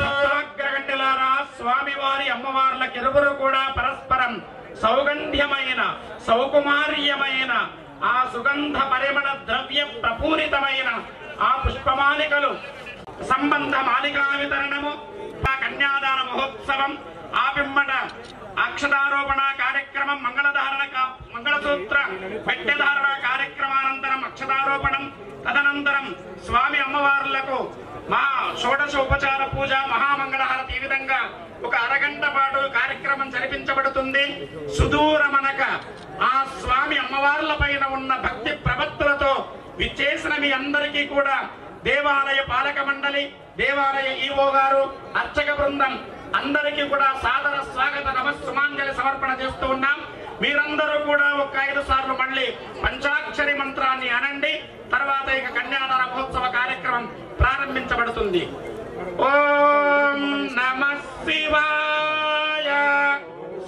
భక్తాగ్రగంటిలారా స్వామివారి అమ్మవార్ల కిరువురు కూడా పరస్పరం సౌగంధ్యమైన సౌకుమార్యమైన ఆ సుగంధ పరిమళ ద్రవ్య ప్రపూరితమైన ఆ పుష్పమాలికలు సంబంధ మాలికా వితరణము ఆ కన్యాదాన మహోత్సవం ఆ పిమ్మట అక్షతారోపణ కార్యక్రమం మంగళధారణ మంగళసూత్ర పెట్టెధారణ కార్యక్రమానంతరం అక్షతారోపణం తదనంతరం స్వామి అమ్మవార్లకు మా షోడశ ఉపచార పూజ మహామంగళహారతి ఈ విధంగా ఒక అరగంట పాటు కార్యక్రమం జరిపించబడుతుంది. సుదూరమనక ఆ స్వామి అమ్మవార్ల పైన ఉన్న భక్తి ప్రవక్తులతో విచ్చేసిన మీ అందరికీ కూడా దేవాలయ పాలక మండలి దేవాలయ ఈవో గారు అర్చక బృందం అందరికీ కూడా సాదర స్వాగత నమస్సుమాంజలి సమర్పణ చేస్తూ ఉన్నాం. మీరందరూ కూడా ఒక ఐదు సార్లు మళ్ళీ పంచాక్షరి మంత్రాన్ని అనండి తర్వాత ఇక కన్యాదాన మహోత్సవ కార్యక్రమం ప్రారంభించబడుతుంది. ఓం నమ శివాయ.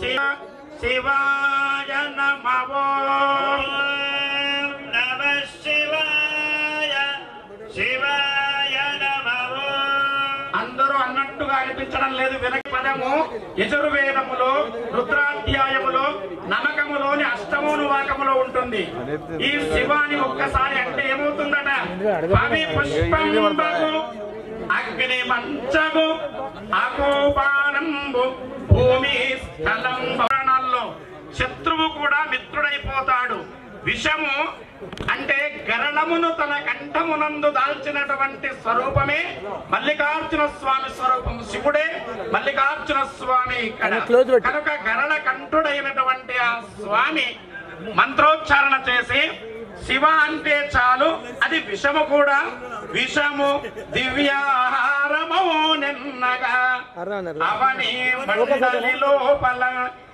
శివ శివాయ నమో. ఉన్నట్టుగా అనిపించడం లేదు. వెనక పదము. యజుర్వేదములో రుద్రాధ్యాయములో నమకములోని అష్టమోనువాకములో ఉంటుంది. ఈ శివాని ఒక్కసారి అంటే ఏమవుతుందట? అవి పుష్పంబగు అగ్ని మంచము అకోపానంబు భూమి స్థలం శత్రువు కూడా మిత్రుడైపోతాడు. విషము అంటే గరళమును తన కంఠమునందు దాల్చినటువంటి స్వరూపమే మల్లికార్జున స్వామి స్వరూపం శివుడే మల్లికార్జున స్వామి. కనుక గరళ కంఠుడైనటువంటి ఆ స్వామి మంత్రోచ్చారణ చేసి శివ అంటే చాలు అది విషము కూడా. విషము దివ్యాహారమో నిన్నగా. అవని లోపల.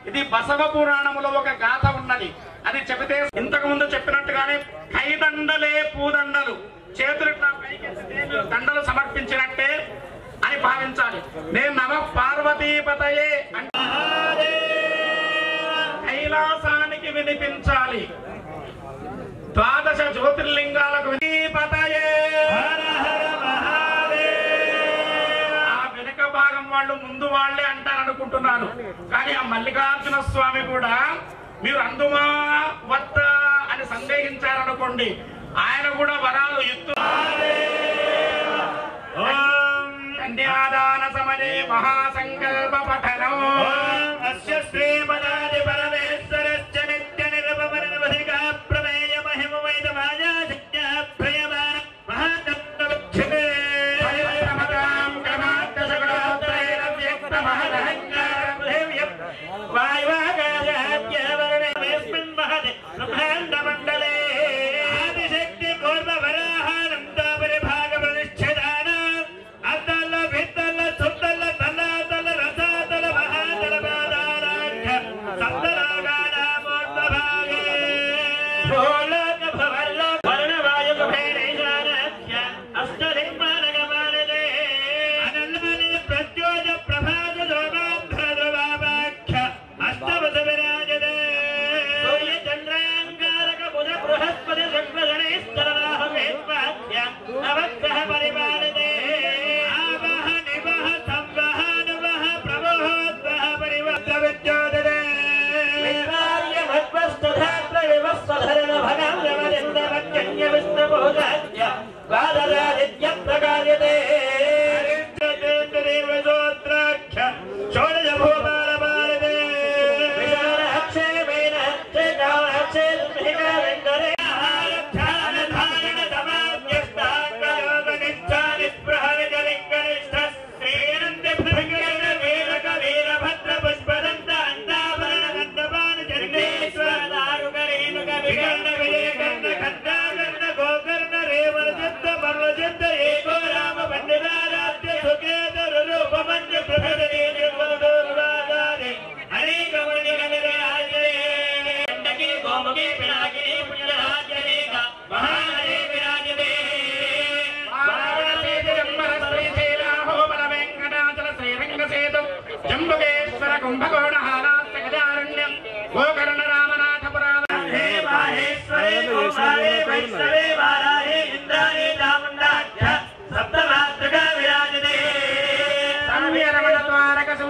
ఇది బసవ పురాణములో ఒక గాథ ఉన్నది. అది చెబితే ఇంతకు ముందు చెప్పినట్టుగానే కైదండలే పూదండలు. చేతులు దండలు సమర్పించినట్టే అని భావించాలి. నేను నమ పార్వతీపతయే కైలాసానికి వినిపించాలి. ద్వాదశ జ్యోతిర్లింగాలకు వినిపతయే. ఆ భాగం వాళ్ళు ముందు వాళ్ళే అంటారు అనుకుంటున్నాను కానీ ఆ మల్లికార్జున స్వామి కూడా మీరు అందుమా వద్ద అని సందేహించారనుకోండి ఆయన కూడా వరాలు ఎత్తు Vamos lá. Nice, nice.